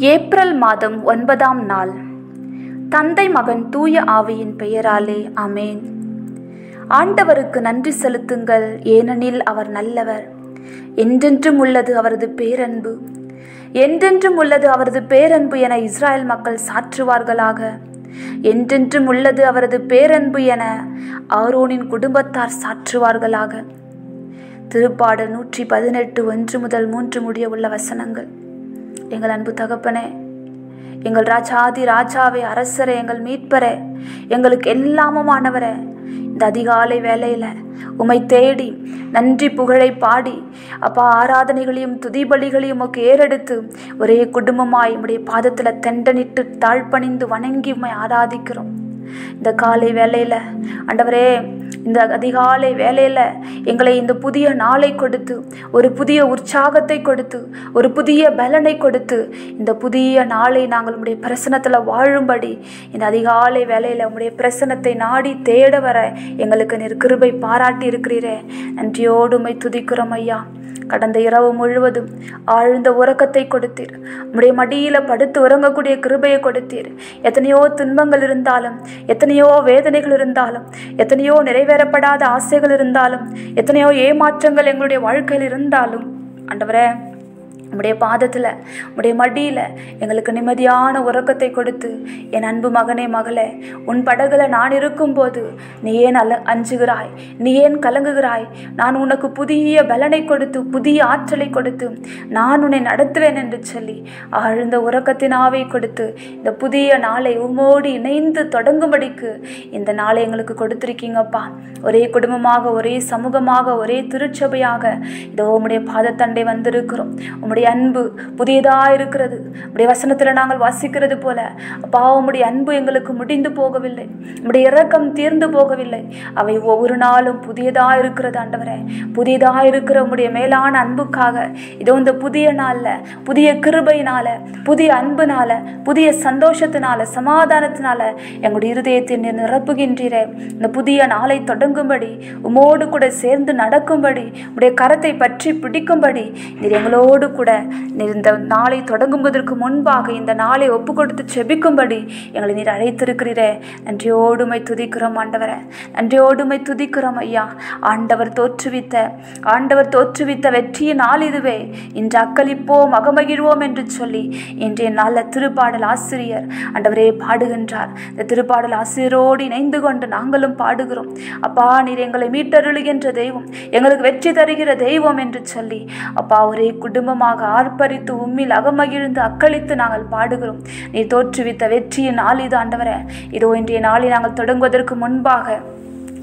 April மாதம் ஒன்பதாம் நாள். தந்தை மகன் தூய ஆவியின் பெயராலே அமேன் ஆண்டவருக்கு நன்றி செலுத்துங்கள் ஏனெனில் அவர் நல்லவர். என்றென்றும் உள்ளது அவரது பேரன்பு. என்றென்றும் உள்ளது அவரது பேரன்பு என இஸ்ராயல் மக்கள் சாற்றுவார்களாக. என்றென்றும் உள்ளது அவரது பேரன்பு என ஆரோனின் குடும்பத்தார் சாற்றுவார்களாக. திருப்பாடல் நூற்றி பதினெட்டு ஒன்று முதல் மூன்று முடிய உள்ள வசனங்கள். எங்கள் அன்பு தகப்பனே எங்கள் ராஜாதி ராஜாவை அரசரே எங்கள் மீட்பரே எங்களுக்கு எல்லாமுமானவரே இந்த அதிகாலை வேலையில் உமை தேடி நன்றி புகழை பாடி அப்பா ஆராதனைகளையும் துதிபலிகளையும் உமக்கு ஏறெடுத்து ஒரே குடும்பமாய் உம்முடைய பாதத்தில் தெண்டனிட்டு தாழ்பணிந்து வணங்கி உம்மை ஆராதிக்கிறோம். இந்த காலை வேலையில் ஆண்டவரே இந்த அதிகாலை வேலையில் எங்களை இந்த புதிய நாளை கொடுத்து ஒரு புதிய உற்சாகத்தை கொடுத்து ஒரு புதிய பலனை கொடுத்து இந்த புதிய நாளை நாங்கள் உடைய பிரசனத்தில் வாழும்படி இந்த அதிகாலை வேலையில் உங்களுடைய பிரசனத்தை நாடி தேட வர எங்களுக்கு நீர் கிருபை பாராட்டி இருக்கிறீரே. நன்றியோடு துதிக்கிறோம் ஐயா. கடந்த இரவு முழுவதும் ஆழ்ந்த உறக்கத்தை கொடுத்தீர். உடைய மடியில் படுத்து உறங்கக்கூடிய கிருபையை கொடுத்தீர். எத்தனையோ துன்பங்கள் இருந்தாலும் எத்தனையோ வேதனைகள் இருந்தாலும் எத்தனையோ நிறைவேறப்படாத ஆசைகள் இருந்தாலும் எத்தனையோ ஏமாற்றங்கள் எங்களுடைய வாழ்க்கையில் இருந்தாலும் ஆண்டவரே உம்முடைய பாதத்தில் உம்முடைய மடியில் எங்களுக்கு நிம்மதியான உறக்கத்தை கொடுத்து என் அன்பு மகனே மகளே உன் படகுல நான் இருக்கும்போது நீ ஏன் அல அஞ்சுகிறாய்? நீ ஏன் கலங்குகிறாய்? நான் உனக்கு புதிய பலனை கொடுத்து புதிய ஆற்றலை கொடுத்து நான் உன்னை நடத்துவேன் என்று சொல்லி ஆழ்ந்த உறக்கத்தின் ஆவை கொடுத்து இந்த புதிய நாளை உமோடு இணைந்து தொடங்கும்படிக்கு இந்த நாளை எங்களுக்கு கொடுத்துருக்கீங்கப்பா. ஒரே குடும்பமாக ஒரே சமூகமாக ஒரே திருச்சபையாக இதோ உம்முடைய பாதத்தண்டை வந்திருக்கிறோம். உம்முடைய அன்பு புதியதாக இருக்கிறது. உடைய வசனத்தில் நாங்கள் வாசிக்கிறது போல அப்பா உம்முடைய அன்பு எங்களுக்கு முடிந்து போகவில்லை. உம்முடைய இறக்கம் தீர்ந்து போகவில்லை. அவை ஒவ்வொரு நாளும் புதியதாக இருக்கிறது ஆண்டவரே. புதியதாக இருக்கிற உம்முடைய மேலான அன்புக்காக இதோ இந்த புதிய நாளில் புதிய கிருபையினால புதிய அன்புனால புதிய சந்தோஷத்தினால சமாதானத்தினால எங்களுடைய இருதயத்தை நிரப்புகின்றீரே. இந்த புதிய நாளை தொடங்கும்படி உமோடு கூட சேர்ந்து நடக்கும்படி உடைய கரத்தை பற்றி பிடிக்கும்படி நீர் எங்களோடு கூட கூட இந்த நாளை தொடங்குவதற்கு முன்பாக இந்த நாளை ஒப்பு கொடுத்து செபிக்கும்படி எங்களை நீர் அழைத்திருக்கிறீரே. நன்றியோடுமை துதிக்கிறோம் ஆண்டவரை. நன்றியோடுமை துதிக்கிறோம் ஐயா. ஆண்டவர் தோற்றுவித்த ஆண்டவர் தோற்றுவித்த வெற்றியின் நாள் இதுவே. இன்று அக்களிப்போம் அகமகிழ்வோம் என்று சொல்லி இன்றைய நாளில் திருப்பாடல் ஆசிரியர் ஆண்டவரே பாடுகின்றார். இந்த திருப்பாடல் ஆசிரியரோடு இணைந்து கொண்டு நாங்களும் பாடுகிறோம். அப்பா நீர் எங்களை மீட்டருளுகின்ற தெய்வம் எங்களுக்கு வெற்றி தருகிற தெய்வம் என்று சொல்லி அப்பா ஒரே குடும்பமாக ஆர்ப்பரித்து உம்மில் அகமகிழ்ந்து அக்களித்து நாங்கள் பாடுகிறோம். நீ தோற்றுவித்த வெற்றியின் நாள் இது ஆண்டவரே. இதோ இன்றைய நாளை நாங்கள் தொடங்குவதற்கு முன்பாக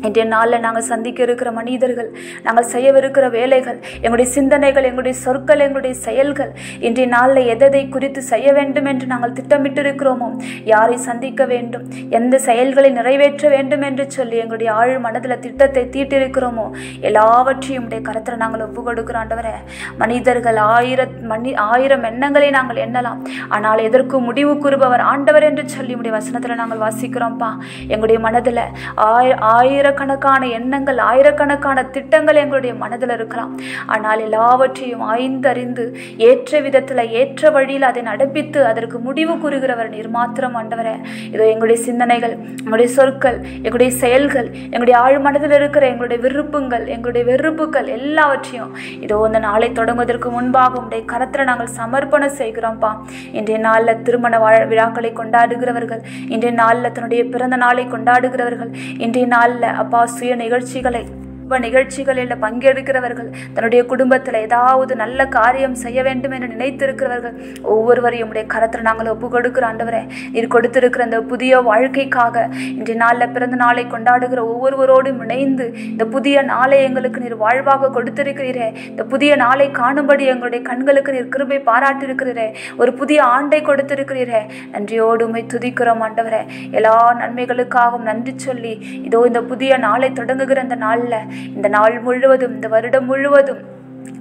இன்றைய நாளில் நாங்கள் சந்திக்க இருக்கிற மனிதர்கள் நாங்கள் செய்யவிருக்கிற வேலைகள் எங்களுடைய சிந்தனைகள் எங்களுடைய சொற்கள் எங்களுடைய செயல்கள் இன்றைய நாளில் எதை குறித்து செய்ய வேண்டும் என்று நாங்கள் திட்டமிட்டிருக்கிறோமோ யாரை சந்திக்க வேண்டும் எந்த செயல்களை நிறைவேற்ற வேண்டும் என்று சொல்லி எங்களுடைய ஆழ் மனதில் திட்டத்தை தீட்டிருக்கிறோமோ எல்லாவற்றையும் உடைய கருத்தில் நாங்கள் ஒப்பு கொடுக்கிறோம் ஆண்டவரே. மனிதர்கள் ஆயிர மணி ஆயிரம் எண்ணங்களை நாங்கள் எண்ணலாம். ஆனால் எதற்கு முடிவு கூறுபவர் ஆண்டவர் என்று சொல்லி உடைய வசனத்தில் நாங்கள் வாசிக்கிறோம்ப்பா. எங்களுடைய மனதில் ஆயிரம் ஆயிரக்கணக்கான எண்ணங்கள் ஆயிரக்கணக்கான திட்டங்கள் எங்களுடைய மனதில் இருக்கலாம். ஆனால் எல்லாவற்றையும் ஆய்ந்தறிந்து ஏற்ற விதத்தில் ஏற்ற வழியில் அதை நடப்பித்து அதற்கு முடிவு கூறுகிறவர் நீர் மாத்திரம் ஆண்டவரே. இதோ எங்களுடைய சிந்தனைகள் எங்களுடைய சொற்கள் எங்களுடைய செயல்கள் எங்களுடைய ஆழ் மனதில் இருக்கிற எங்களுடைய விருப்பங்கள் எங்களுடைய வெறுப்புகள் எல்லாவற்றையும் இதோ இந்த நாளை தொடங்குவதற்கு முன்பாக உடைய கரத்தில் நாங்கள் சமர்ப்பணம் செய்கிறோம்ப்பா இன்றைய நாளில் திருமண வாழ விழாக்களை கொண்டாடுகிறவர்கள் இன்றைய நாளில் தன்னுடைய பிறந்த நாளை கொண்டாடுகிறவர்கள் இன்றைய நாளில் அப்பா சுய நிகழ்ச்சிகளை குடும்ப நிகழ்ச்சிகளில் பங்கெடுக்கிறவர்கள் தன்னுடைய குடும்பத்தில் ஏதாவது நல்ல காரியம் செய்ய வேண்டும் என்று நினைத்திருக்கிறவர்கள் ஒவ்வொருவரையும் உடைய கரத்தில் நாங்கள் ஒப்பு கொடுக்கிற ஆண்டவரே நீர் கொடுத்திருக்கிற அந்த புதிய வாழ்க்கைக்காக இன்றைய நாளில் பிறந்த நாளை கொண்டாடுகிற ஒவ்வொருவரோடும் இணைந்து இந்த புதிய நாளை எங்களுக்கு நீர் வாழ்வாக கொடுத்திருக்கிறீரே இந்த புதிய நாளை காணும்படி எங்களுடைய கண்களுக்கு நீர் கிருபை பாராட்டிருக்கிறீரே ஒரு புதிய ஆண்டை கொடுத்திருக்கிறீரே. நன்றியோடுமை துதிக்கிறோம் ஆண்டவரே. எல்லா நன்மைகளுக்காகவும் நன்றி சொல்லி இதோ இந்த புதிய நாளை தொடங்குகிற இந்த நாளில் இந்த நாள் முழுவதும் இந்த வருடம் முழுவதும்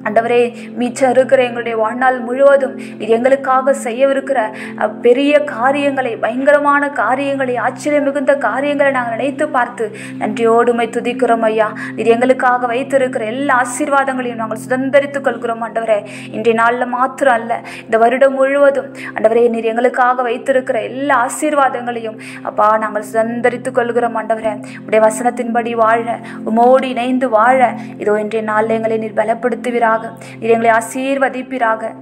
ஆண்டவரே மிச்சம் இருக்கிற எங்களுடைய வாழ்நாள் முழுவதும் இது எங்களுக்காக செய்யவிருக்கிற பெரிய காரியங்களை பயங்கரமான காரியங்களை ஆச்சரியம் மிகுந்த காரியங்களை நாங்கள் நினைத்து பார்த்து நன்றியோடுமை துதிக்கிறோம் ஐயா. இது எங்களுக்காக வைத்திருக்கிற எல்லா ஆசீர்வாதங்களையும் நாங்கள் சுதந்திரித்துக் கொள்கிறோம் ஆண்டவரே. இன்றைய நாளில் மாத்திரம் அல்ல இந்த வருடம் முழுவதும் ஆண்டவரே நீர் எங்களுக்காக வைத்திருக்கிற எல்லா ஆசீர்வாதங்களையும் அப்பா நாங்கள் சுதந்திரித்துக் கொள்கிறோம் ஆண்டவரே. உடைய வசனத்தின்படி வாழ உமோடு இணைந்து வாழ இதோ இன்றைய நாளில் எங்களை நீர் பலப்படுத்துகிறார் எங்களை ஆசீர்வதிப்பீராக.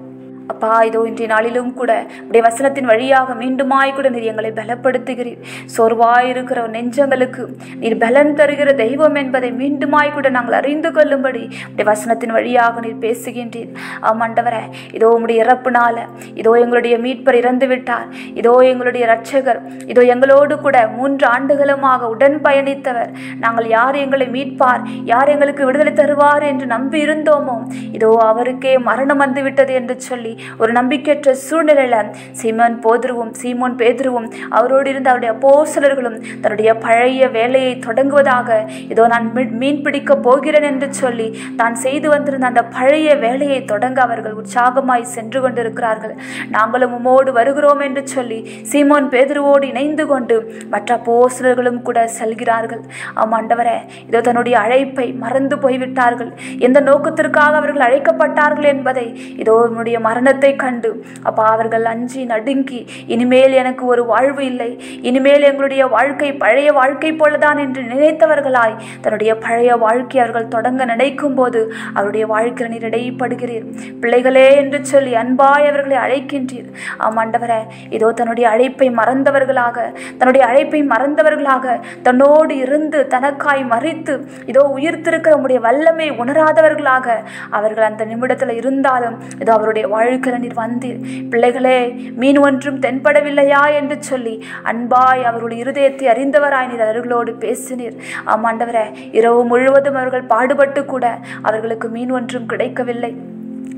அப்பா இதோ இன்றைய நாளிலும் கூட உடைய வசனத்தின் வழியாக மீண்டுமாய் கூட நீர் எங்களை பலப்படுத்துகிறீர். சோர்வாயிருக்கிற நெஞ்சங்களுக்கு நீர் பலன் தருகிற தெய்வம் என்பதை மீண்டுமாய் கூட நாங்கள் அறிந்து கொள்ளும்படி உடைய வசனத்தின் வழியாக நீர் பேசுகின்றீர். ஆமாண்டவரே இதோ உங்களுடைய இறப்புனால இதோ எங்களுடைய மீட்பர் இறந்து விட்டார் இதோ எங்களுடைய இரட்சகர் இதோ எங்களோடு கூட மூன்று ஆண்டுகளுமாக உடன் பயணித்தவர். நாங்கள் யார் எங்களை மீட்பார் யார் எங்களுக்கு விடுதலை தருவார் என்று நம்பி இருந்தோமோ இதோ அவருக்கே மரணம் வந்து விட்டது என்று சொல்லி ஒரு நம்பிக்கையற்ற சூழ்நிலையில சீமோன் போதுருவும் சீமோன் பேதுருவும் அவரோடு இருந்த அவருடைய போசலர்களும் தன்னுடைய பழைய வேலையை தொடங்குவதாக இதோ நான் மீன் பிடிக்க போகிறேன் என்று சொல்லி தான் செய்து வந்திருந்த அந்த பழைய வேலையை தொடங்க அவர்கள் உற்சாகமாய் சென்று கொண்டிருக்கிறார்கள். நாங்களும் உம்மோடு வருகிறோம் என்று சொல்லி சீமோன் பேதுருவோடு இணைந்து கொண்டு மற்ற போசலர்களும் கூட செல்கிறார்கள். ஆமாண்டவரே இதோ தன்னுடைய அழைப்பை மறந்து போய்விட்டார்கள். எந்த நோக்கத்திற்காக அவர்கள் அழைக்கப்பட்டார்கள் என்பதை இதோ உன்னுடைய மரணத்தை கண்டு அப்பா அவர்கள் அஞ்சி நடுங்கி இனிமேல் எனக்கு ஒரு வாழ்வு இல்லை. இனிமேல் எங்களுடைய வாழ்க்கை பழைய வாழ்க்கை போலதான் என்று நினைத்தவர்களாய் தன்னுடைய பழைய வாழ்க்கை அவர்கள் தொடங்க நினைக்கும் போது அவருடைய வாழ்க்கையில் நீர் இடைப்படுகிறீர். பிள்ளைகளே என்று சொல்லி அன்பாய் அவர்களை அழைக்கின்றீர். ஆமாண்டவரே இதோ தன்னுடைய அழைப்பை மறந்தவர்களாக தன்னுடைய அழைப்பை மறந்தவர்களாக தன்னோடு இருந்து தனக்காய் மறித்து இதோ உயிர்த்திருக்கிற உம்முடைய வல்லமை உணராதவர்களாக அவர்கள் அந்த நிமிடத்தில் இருந்தாலும் இதோ அவருடைய வாழ்க்கையில் நீர் வந்தீர். பிள்ளைகளே மீன் ஒன்றும் தென்படவில்லையா என்று சொல்லி அன்பாய் அவருடைய இருதயத்தை அறிந்தவராய் நீர் அவர்களோடு பேசினீர். ஆமாண்டவரே இரவு முழுவதும் அவர்கள் பாடுபட்டு கூட அவர்களுக்கு மீன் ஒன்றும் கிடைக்கவில்லை.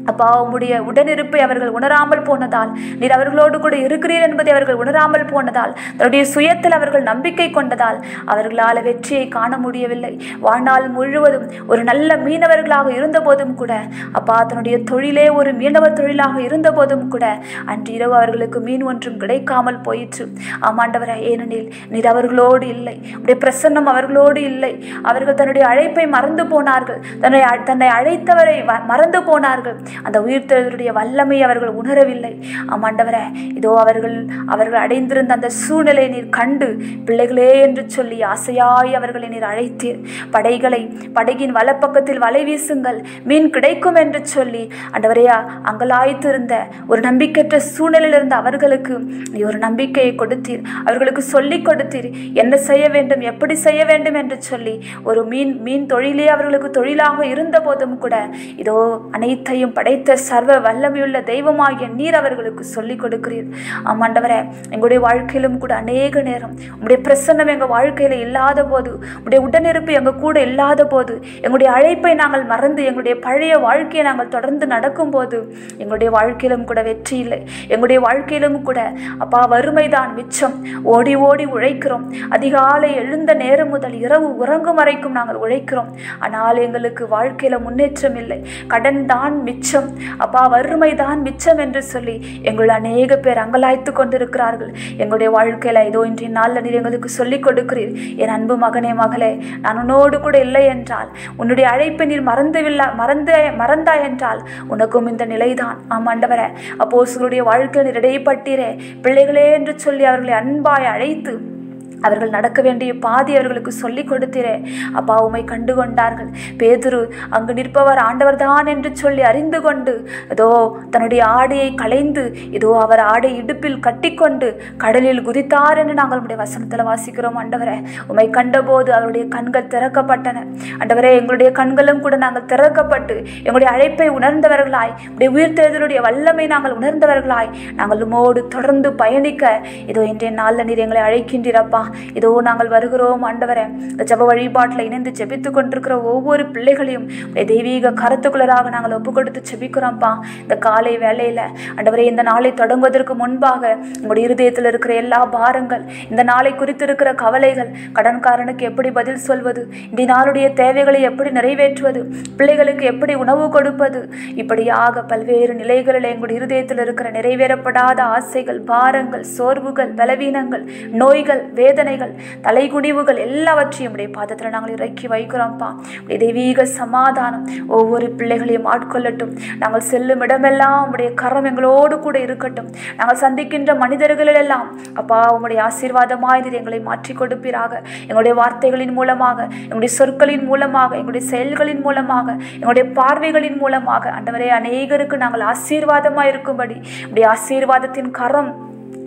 அப்பா உம்முடைய உடனிருப்பை அவர்கள் உணராமல் போனதால் நீர் அவர்களோடு கூட இருக்கிறீர் என்பதை அவர்கள் உணராமல் போனதால் தன்னுடைய சுயத்தில் அவர்கள் நம்பிக்கை கொண்டதால் அவர்களால் வெற்றியை காண முடியவில்லை. வாழ்நாள் முழுவதும் ஒரு நல்ல மீனவர்களாக இருந்தபோதும் கூட அப்பா தன்னுடைய தொழிலே ஒரு மீனவர் தொழிலாக இருந்தபோதும் கூட அன்று இரவு அவர்களுக்கு மீன் ஒன்றும் கிடைக்காமல் போயிற்று. ஆமாண்டவரே ஏனெனில் நீர் அவர்களோடு இல்லை. உடைய பிரசன்னம் அவர்களோடு இல்லை. அவர்கள் தன்னுடைய அழைப்பை மறந்து போனார்கள். தன்னை தன்னை அழைத்தவரை வ- மறந்து போனார்கள். அந்த உயிர்த்தெழுதலுடைய வல்லமை அவர்கள் உணரவில்லை. ஆமாண்டவரே இதோ அவர்கள் அவர்கள் அடைந்திருந்த அந்த சூழ்நிலை நீர் கண்டு பிள்ளைகளே என்று சொல்லி ஆசையாய் அவர்களை நீர் அழைத்தீர். படைகளை படகின் வலப்பக்கத்தில் வலை வீசுங்கள் மீன் கிடைக்கும் என்று சொல்லி. அண்டவரையா அங்கலாய்த்திருந்த ஒரு நம்பிக்கையற்ற சூழ்நிலையில் இருந்த அவர்களுக்கு நீ ஒரு நம்பிக்கையை கொடுத்தீர். அவர்களுக்கு சொல்லிக் கொடுத்தீர் என்ன செய்ய வேண்டும் எப்படி செய்ய வேண்டும்? என்று சொல்லி. ஒரு மீன் மீன் தொழிலே அவர்களுக்கு தொழிலாக இருந்த போதும் கூட இதோ அனைத்தையும் படைத்த சர்வ வல்லமையுள்ள தெய்வமாகிய நீர் அவர்களுக்கு சொல்லிக் கொடுக்கிறீர். ஆமாண்டவரே எங்களுடைய வாழ்க்கையிலும் கூட அநேக நேரம் உங்களுடைய பிரசன்னம் எங்கள் வாழ்க்கையில் இல்லாத போது உங்களுடைய உடனிருப்பு எங்கள் கூட இல்லாத போது எங்களுடைய அழைப்பை நாங்கள் மறந்து எங்களுடைய பழைய வாழ்க்கையை நாங்கள் தொடர்ந்து நடக்கும்போது எங்களுடைய வாழ்க்கையிலும் கூட வெற்றி இல்லை. எங்களுடைய வாழ்க்கையிலும் கூட அப்பா வறுமைதான் மிச்சம். ஓடி ஓடி உழைக்கிறோம். அதிகாலை எழுந்த நேரம் முதல் இரவு உறங்கும் வரைக்கும் நாங்கள் உழைக்கிறோம். ஆனால் எங்களுக்கு வாழ்க்கையில் முன்னேற்றம் இல்லை. கடன் தான் மிச்சம். மிச்சம். அப்பா வறுமை தான் மிச்சம் என்று சொல்லி எங்கள் அநேக பேர் அங்கலாய்த்து கொண்டிருக்கிறார்கள். எங்களுடைய வாழ்க்கையில இதோ இன்றைய நாளில் நீர் எங்களுக்கு சொல்லிக் கொடுக்கிறீர். என் அன்பு மகனே மகளே நான் உன்னோடு கூட இல்லை என்றால் உன்னுடைய அழைப்பை நீர் மறந்துவில்லை மறந்து மறந்தாய் என்றால் உனக்கும் இந்த நிலைதான். ஆமாண்டவரே அப்போ சிலருடைய வாழ்க்கையில் நீர் இடைப்பட்டீரே. பிள்ளைகளே என்று சொல்லி அவர்களை அன்பாய் அழைத்து அவர்கள் நடக்க வேண்டிய பாதி அவர்களுக்கு சொல்லிக் கொடுத்திரே. அப்பா உமை கண்டு கொண்டார்கள் பேதுரு அங்கு நிற்பவர் ஆண்டவர்தான் என்று சொல்லி அறிந்து கொண்டு அதோ தன்னுடைய ஆடையை களைந்து இதோ அவர் ஆடை இடுப்பில் கட்டிக்கொண்டு கடலில் குதித்தார் என்று நாங்கள் உடைய வசனத்தில் வாசிக்கிறோம் ஆண்டவரே. உமை கண்டபோது அவருடைய கண்கள் திறக்கப்பட்டன. ஆண்டவரே எங்களுடைய கண்களும் கூட நாங்கள் திறக்கப்பட்டு எங்களுடைய அழைப்பை உணர்ந்தவர்களாய் உடைய உயிர்த்தெழுதலுடைய வல்லமை நாங்கள் உணர்ந்தவர்களாய் நாங்கள் உமோடு தொடர்ந்து பயணிக்க இதோ இன்றைய நாளில் நீர் எங்களை அழைக்கின்றீரப்பா இதோ நாங்கள் வருகிறோம் ஆண்டவரே. இந்த ஜப வழிபாட்டில் இணைந்து ஜெபித்து கொண்டிருக்கிற ஒவ்வொரு பிள்ளைகளையும் தெய்வீக கருத்துக்குள்ளராக நாங்கள் ஒப்பு கொடுத்து ஜெபிக்கிறோம்ப்பா இந்த காலை வேலையில் ஆண்டவரே இந்த நாளை தொடங்குவதற்கு முன்பாக உங்களுடைய இருதயத்தில் இருக்கிற எல்லா பாரங்கள் இந்த நாளை குறித்து இருக்கிற கவலைகள் கடன்காரனுக்கு எப்படி பதில் சொல்வது இந்த நாளுடைய தேவைகளை எப்படி நிறைவேற்றுவது பிள்ளைகளுக்கு எப்படி உணவு கொடுப்பது இப்படியாக பல்வேறு நிலைகளில் எங்களுடைய இருதயத்தில் இருக்கிற நிறைவேறப்படாத ஆசைகள் பாரங்கள் சோர்வுகள் பலவீனங்கள் நோய்கள் வேதனைகள் தலைகுனிவுகள் எல்லாவற்றையும் உடைய பாதத்தில் நாங்கள் இறக்கி வைக்கிறோம்ப்பா. உடைய தெய்வீக சமாதானம் ஒவ்வொரு பிள்ளைகளையும் ஆட்கொள்ளட்டும். நாங்கள் செல்லும் இடமெல்லாம் உடைய கரம் எங்களோடு கூட இருக்கட்டும். நாங்கள் சந்திக்கின்ற மனிதர்களெல்லாம் அப்பா உங்களுடைய ஆசீர்வாதமாய் நீர் எங்களை மாற்றி கொடுப்பீராக. எங்களுடைய வார்த்தைகளின் மூலமாக எங்களுடைய சொற்களின் மூலமாக எங்களுடைய செயல்களின் மூலமாக எங்களுடைய பார்வைகளின் மூலமாக ஆண்டவரே அநேகருக்கு நாங்கள் ஆசீர்வாதமாக இருக்கும்படி உடைய ஆசீர்வாதத்தின் கரம்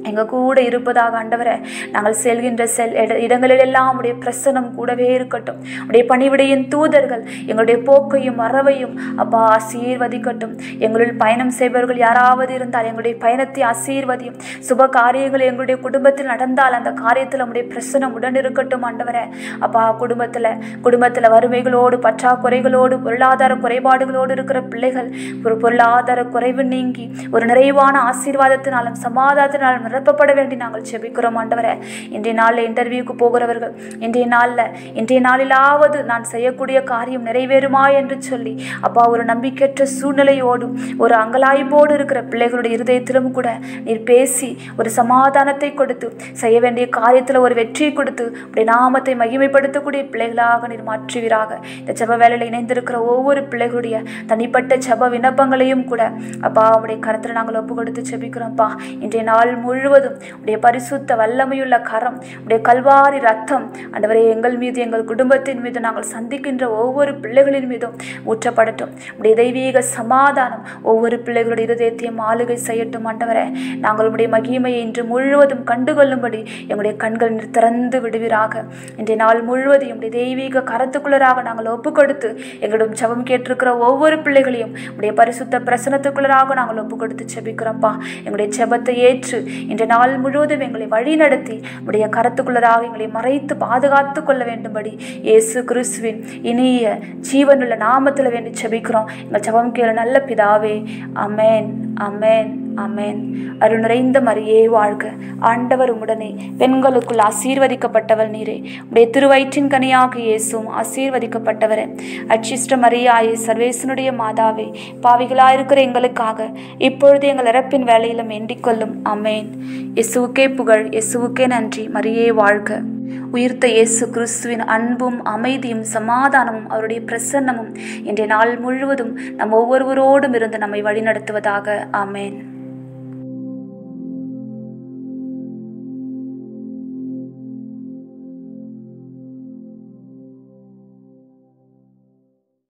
எங்கள் கூட இருப்பதாக ஆண்டவரை நாங்கள் செல்கின்ற செல் இட இடங்களிலெல்லாம் உடைய பிரசனம் கூடவே இருக்கட்டும். உடைய பணிவிடையின் தூதர்கள் எங்களுடைய போக்கையும் மறவையும் அப்பா ஆசீர்வதிக்கட்டும். எங்களுள் பயணம் செய்பவர்கள் யாராவது இருந்தால் எங்களுடைய பயணத்தை ஆசீர்வதியும். சுப காரியங்கள் எங்களுடைய குடும்பத்தில் நடந்தால் அந்த காரியத்தில் நம்முடைய பிரசனம் உடன் இருக்கட்டும் ஆண்டவரை. அப்பா குடும்பத்தில் குடும்பத்தில் வறுமைகளோடு பற்றாக்குறைகளோடு பொருளாதார குறைபாடுகளோடு இருக்கிற பிள்ளைகள் ஒரு பொருளாதார குறைவு நீங்கி ஒரு நிறைவான ஆசீர்வாதத்தினாலும் சமாதானத்தினாலும் நிரப்பப்பட வேண்டி நாங்கள் செபிக்கிறோம் ஆண்டவரே. இன்றைய நாளில் இன்டர்வியூக்கு போகிறவர்கள் இன்றைய நாளில் இன்றைய நாளிலாவது நான் செய்யக்கூடிய காரியம் நிறைவேறுமா என்று சொல்லி அப்பா ஒரு நம்பிக்கையற்ற சூழ்நிலையோடும் ஒரு அங்கலாய்ப்போடு இருக்கிற பிள்ளைகளுடைய இருதயத்திலும் கூட நீர் பேசி ஒரு சமாதானத்தை கொடுத்து செய்ய வேண்டிய காரியத்தில் ஒரு வெற்றியை கொடுத்து அப்படி நாமத்தை மகிமைப்படுத்தக்கூடிய பிள்ளைகளாக நீர் மாற்றுவீராக. இந்த ஜப வேலையில் இணைந்திருக்கிற ஒவ்வொரு பிள்ளைகளுடைய தனிப்பட்ட ஜப விண்ணப்பங்களையும் கூட அப்பா அவருடைய கருத்தில் நாங்கள் ஒப்பு கொடுத்து செபிக்கிறோம்ப்பா இன்றைய நாள் முழு முழுவதும் உடைய பரிசுத்த வல்லமையுள்ள கரம் உடைய கல்வாரி ரத்தம் அந்தவரை எங்கள் மீது எங்கள் குடும்பத்தின் மீது நாங்கள் சந்திக்கின்ற ஒவ்வொரு பிள்ளைகளின் மீதும் ஊற்றப்படட்டும். உடைய தெய்வீக சமாதானம் ஒவ்வொரு பிள்ளைகளுடைய இருதயத்தையும் ஆளுகை செய்யட்டும் ஆண்டவரே. நாங்கள் உடைய மகிமையை இன்று முழுவதும் கண்டுகொள்ளும்படி எங்களுடைய கண்கள் திறந்து விடுவீராக. இன்றைய நாள் முழுவதும் உடைய தெய்வீக கரத்துக்குள்ளராக நாங்கள் ஒப்பு கொடுத்து எங்களிடம் ஜெபம் கேட்டிருக்கிற ஒவ்வொரு பிள்ளைகளையும் உடைய பரிசுத்த பிரசனத்துக்குள்ளராக நாங்கள் ஒப்பு கொடுத்து செபிக்கிறோம்ப்பா எங்களுடைய செபத்தை ஏற்று இன்று நாள் முழுவதும் எங்களை வழி நடத்தி உடைய கரத்துக்குள்ளதாக எங்களை மறைத்து பாதுகாத்து கொள்ள வேண்டும்படி இயேசு கிறிஸ்துவின் இனிய ஜீவனுள்ள நாமத்தில் வேண்டி செபிக்கிறோம் எங்கள் ஜெபம் கேளு நல்ல பிதாவே. அமேன் அமேன் அமேன் அருள் நிறைந்த மரியே வாழ்க. ஆண்டவர் உடனே பெண்களுக்குள் ஆசீர்வதிக்கப்பட்டவள் நீரே. உடைய திருவயிற்றின் கனியாக இயேசும் ஆசீர்வதிக்கப்பட்டவரே. அச்சிஷ்ட மரியாயே சர்வேசனுடைய மாதாவே பாவிகளாயிருக்கிற எங்களுக்காக இப்பொழுது எங்கள் இறப்பின் வேலையிலும் எண்டிக்கொள்ளும் அமேன் இயேசுவுக்கே புகழ் இயேசுவுக்கே நன்றி. மரியே வாழ்க. உயிர்த்த இயேசு கிறிஸ்துவின் அன்பும் அமைதியும் சமாதானமும் அவருடைய பிரசன்னமும் இன்றைய நாள் முழுவதும் நம் ஒவ்வொருவரோடும் இருந்து நம்மை வழிநடத்துவதாக. ஆமேன்.